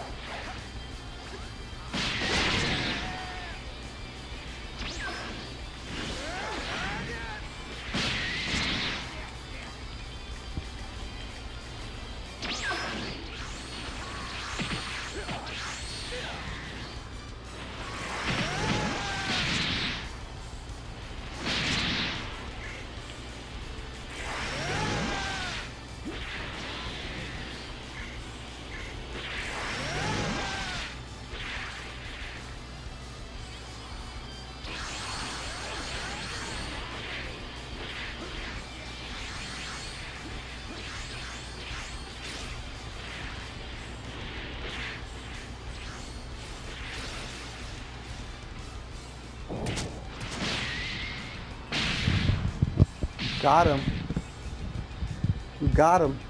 はい。Got him. Got him.